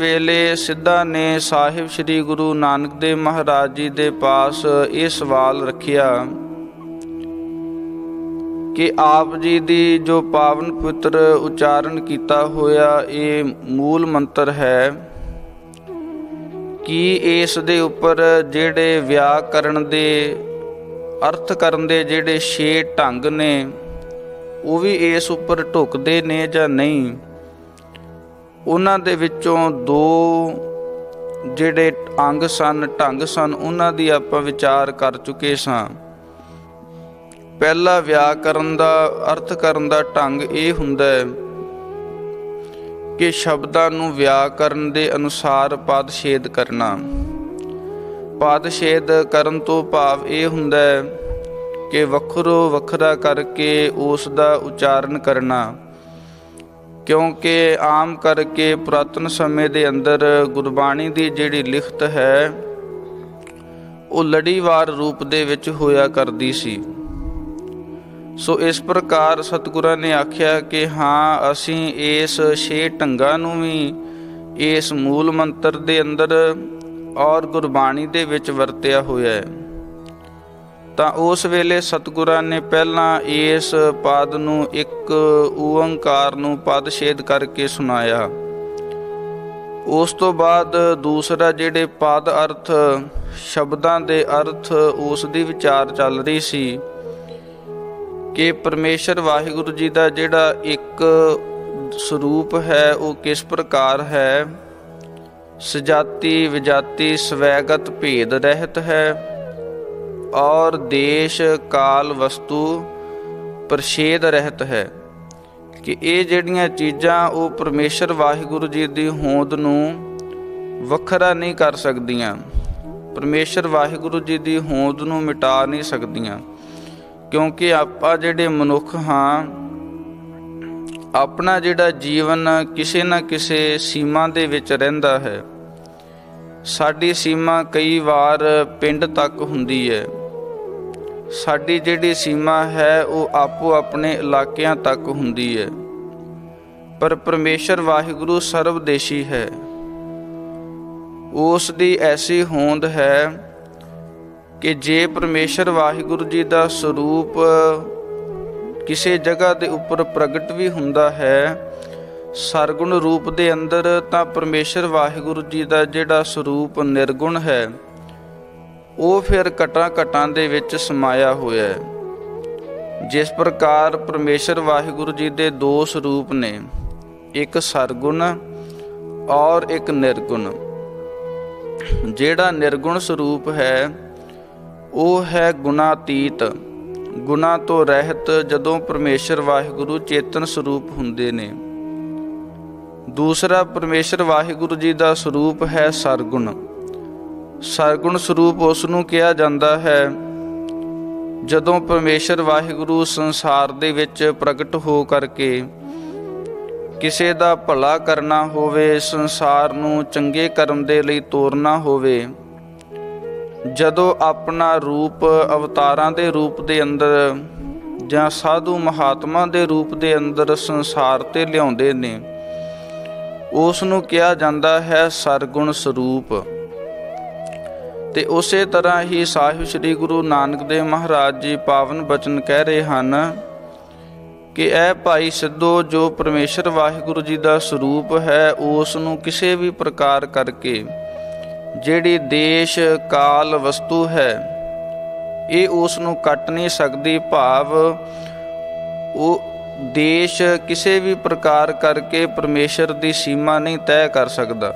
ਵੇਲੇ ਸਿੱਧਾ ਨੇ ਸਾਹਿਬ ਸ੍ਰੀ ਗੁਰੂ ਨਾਨਕ ਦੇਵ ਮਹਾਰਾਜ ਜੀ ਦੇ ਪਾਸ ਇਹ ਸਵਾਲ ਰੱਖਿਆ ਕਿ ਆਪ ਜੀ ਦੀ ਜੋ ਪਾਵਨ ਪੁੱਤਰ ਉਚਾਰਨ ਕੀਤਾ ਹੋਇਆ ਇਹ ਮੂਲ ਮੰਤਰ ਹੈ ਕਿ ਇਸ ਦੇ ਉੱਪਰ ਜਿਹੜੇ ਵਿਆਕਰਨ ਦੇ, ਅਰਥ ਕਰਨ ਦੇ ਜਿਹੜੇ ਛੇ ਢੰਗ ਨੇ, ਉਹ ਵੀ ਇਸ ਉੱਪਰ ਢੁਕਦੇ ਨੇ ਜਾਂ ਨਹੀਂ? ਉਹਨਾਂ ਦੇ ਵਿੱਚੋਂ ਦੋ ਜਿਹੜੇ ਅੰਗ ਸਨ, ਢੰਗ ਸਨ, ਉਹਨਾਂ ਦੀ ਆਪਾਂ ਵਿਚਾਰ ਕਰ ਚੁੱਕੇ ਸਾਂ। ਪਹਿਲਾ ਵਿਆਕਰਨ ਦਾ, ਅਰਥ ਕਰਨ ਦਾ ਢੰਗ ਇਹ ਹੁੰਦਾ ਹੈ ਕਿ ਸ਼ਬਦਾਂ ਨੂੰ ਵਿਆਕਰਨ ਦੇ ਅਨੁਸਾਰ ਪਦ ਛੇਦ ਕਰਨਾ। ਪਦ ਛੇਦ ਕਰਨ ਤੋਂ ਭਾਵ ਇਹ ਹੁੰਦਾ ਹੈ ਕਿ ਵੱਖਰੋ ਵੱਖਰਾ ਕਰਕੇ ਉਸ ਦਾ ਉਚਾਰਨ ਕਰਨਾ। ਕਿਉਂਕਿ ਆਮ ਕਰਕੇ ਪੁਰਾਤਨ ਸਮੇਂ ਦੇ ਅੰਦਰ ਗੁਰਬਾਣੀ ਦੀ ਜਿਹੜੀ ਲਿਖਤ ਹੈ, ਉਹ ਲੜੀਵਾਰ ਰੂਪ ਦੇ ਵਿੱਚ ਹੋਇਆ ਕਰਦੀ ਸੀ। ਸੋ ਇਸ ਪ੍ਰਕਾਰ ਸਤਿਗੁਰਾਂ ਨੇ ਆਖਿਆ ਕਿ ਹਾਂ, ਅਸੀਂ ਇਸ ਛੇ ਢੰਗਾਂ ਨੂੰ ਵੀ ਇਸ ਮੂਲ ਮੰਤਰ ਦੇ ਅੰਦਰ ਔਰ ਗੁਰਬਾਣੀ ਦੇ ਵਿੱਚ ਵਰਤਿਆ ਹੋਇਆ ਹੈ। ਤਾਂ ਉਸ ਵੇਲੇ ਸਤਿਗੁਰਾਂ ਨੇ ਪਹਿਲਾਂ ਇਸ ਪਦ ਨੂੰ ਇੱਕ ਓੰਕਾਰ ਨੂੰ ਪਦ ਛੇਦ ਕਰਕੇ ਸੁਣਾਇਆ। ਉਸ ਤੋਂ ਬਾਅਦ ਦੂਸਰਾ ਜਿਹੜੇ ਪਦ ਅਰਥ ਸ਼ਬਦਾਂ ਦੇ ਅਰਥ ਉਸ ਦੀ ਵਿਚਾਰ ਚੱਲ ਰਹੀ ਸੀ ਕਿ ਪਰਮੇਸ਼ਰ ਵਾਹਿਗੁਰੂ ਜੀ ਦਾ ਜਿਹੜਾ ਇੱਕ ਸਰੂਪ ਹੈ, ਉਹ ਕਿਸ ਪ੍ਰਕਾਰ ਹੈ? ਸਜਾਤੀ ਵਿਜਾਤੀ ਸਵੈਗਤ ਭੇਦ ਰਹਿਤ ਹੈ। ਔਰ ਦੇਸ਼ ਕਾਲ ਵਸਤੂ ਪ੍ਰਸ਼ੇਦ ਰਹਿਤ ਹੈ। ਕਿ ਇਹ ਜਿਹੜੀਆਂ ਚੀਜ਼ਾਂ ਉਹ ਪਰਮੇਸ਼ਰ ਵਾਹਿਗੁਰੂ ਜੀ ਦੀ ਹੋਂਦ ਨੂੰ ਵੱਖਰਾ ਨਹੀਂ ਕਰ ਸਕਦੀਆਂ, ਪਰਮੇਸ਼ਰ ਵਾਹਿਗੁਰੂ ਜੀ ਦੀ ਹੋਂਦ ਨੂੰ ਮਿਟਾ ਨਹੀਂ ਸਕਦੀਆਂ। ਕਿਉਂਕਿ ਆਪਾਂ ਜਿਹੜੇ ਮਨੁੱਖ ਹਾਂ, ਆਪਣਾ ਜਿਹੜਾ ਜੀਵਨ ਕਿਸੇ ਨਾ ਕਿਸੇ ਸੀਮਾ ਦੇ ਵਿੱਚ ਰਹਿੰਦਾ ਹੈ, ਸਾਡੀ ਸੀਮਾ ਕਈ ਵਾਰ ਪਿੰਡ ਤੱਕ ਹੁੰਦੀ ਹੈ। ਸਾਡੀ ਜਿਹੜੀ ਸੀਮਾ ਹੈ, ਉਹ ਆਪੋ ਆਪਣੇ ਇਲਾਕਿਆਂ ਤੱਕ ਹੁੰਦੀ ਹੈ। ਪਰ ਪਰਮੇਸ਼ਰ ਵਾਹਿਗੁਰੂ ਸਰਵਦੇਸ਼ੀ ਹੈ। ਉਸ ਦੀ ਐਸੀ ਹੋਂਦ ਹੈ ਕਿ ਜੇ ਪਰਮੇਸ਼ਰ ਵਾਹਿਗੁਰੂ ਜੀ ਦਾ ਸਰੂਪ ਕਿਸੇ ਜਗ੍ਹਾ ਦੇ ਉੱਪਰ ਪ੍ਰਗਟ ਵੀ ਹੁੰਦਾ ਹੈ, ਸਰਗੁਣ ਰੂਪ ਦੇ ਅੰਦਰ, ਤਾਂ ਪਰਮੇਸ਼ਰ ਵਾਹਿਗੁਰੂ ਜੀ ਦਾ ਜਿਹੜਾ ਸਰੂਪ ਨਿਰਗੁਣ ਹੈ ਉਹ ਫਿਰ ਕਟਾਂ ਕਟਾਂ ਦੇ ਵਿੱਚ ਸਮਾਇਆ ਹੋਇਆ ਹੈ, ਜਿਸ ਪ੍ਰਕਾਰ ਪਰਮੇਸ਼ਰ ਵਾਹਿਗੁਰੂ ਜੀ ਦੇ ਦੋ ਸਰੂਪ ਨੇ, ਇੱਕ ਸਰਗੁਣ ਔਰ ਇੱਕ ਨਿਰਗੁਣ। ਜਿਹੜਾ ਨਿਰਗੁਣ ਸਰੂਪ ਹੈ, ਉਹ ਹੈ ਗੁਨਾਤੀਤ ਗੁਨਾ ਤੋਂ ਰਹਿਤ ਜਦੋਂ ਪਰਮੇਸ਼ਰ ਵਾਹਿਗੁਰੂ ਚੇਤਨ ਸਰੂਪ ਹੁੰਦੇ ਨੇ। ਦੂਸਰਾ ਪਰਮੇਸ਼ਰ ਵਾਹਿਗੁਰੂ ਜੀ ਦਾ ਸਰੂਪ ਹੈ ਸਰਗੁਣ। ਸਰਗੁਣ ਸਰੂਪ ਉਸ ਨੂੰ ਕਿਹਾ ਜਾਂਦਾ ਹੈ। ਜਦੋਂ ਪਰਮੇਸ਼ਰ ਵਾਹਿਗੁਰੂ ਸੰਸਾਰ ਦੇ ਵਿੱਚ ਪ੍ਰਗਟ ਹੋ ਕਰਕੇ ਕਿਸੇ ਦਾ ਭਲਾ ਕਰਨਾ ਹੋਵੇ, ਸੰਸਾਰ ਨੂੰ ਚੰਗੇ ਕਰਮ ਦੇ ਲਈ ਤੋਰਨਾ ਹੋਵੇ, ਜਦੋਂ ਆਪਣਾ ਰੂਪ ਅਵਤਾਰਾਂ ਦੇ ਰੂਪ ਦੇ ਅੰਦਰ ਜਾਂ ਸਾਧੂ ਮਹਾਤਮਾ ਦੇ ਰੂਪ ਦੇ ਅੰਦਰ ਸੰਸਾਰ ਤੇ ਲਿਆਉਂਦੇ ਨੇ ਉਸ ਨੂੰ ਕਿਹਾ ਜਾਂਦਾ ਹੈ ਸਰਗੁਣ ਸਰੂਪ। ਤੇ ਉਸੇ ਤਰ੍ਹਾਂ ਹੀ ਸਾਹਿਬ ਸ੍ਰੀ ਗੁਰੂ ਨਾਨਕ ਦੇਵ ਮਹਾਰਾਜ ਜੀ ਪਾਵਨ ਬਚਨ ਕਹਿ ਰਹੇ ਹਨ ਕਿ ਇਹ ਭਾਈ ਸਿੱਧੋ ਜੋ ਪਰਮੇਸ਼ਰ ਵਾਹਿਗੁਰੂ ਜੀ ਦਾ ਸਰੂਪ ਹੈ ਉਸ ਨੂੰ ਕਿਸੇ ਵੀ ਪ੍ਰਕਾਰ ਕਰਕੇ ਜਿਹੜੀ ਦੇਸ਼, ਕਾਲ, ਵਸਤੂ ਹੈ, ਇਹ ਉਸ ਨੂੰ ਕੱਟ ਨਹੀਂ ਸਕਦੀ। ਭਾਵ ਉਹ ਦੇਸ਼ ਕਿਸੇ ਵੀ ਪ੍ਰਕਾਰ ਕਰਕੇ ਪਰਮੇਸ਼ਰ ਦੀ ਸੀਮਾ ਨਹੀਂ ਤੈਅ ਕਰ ਸਕਦਾ।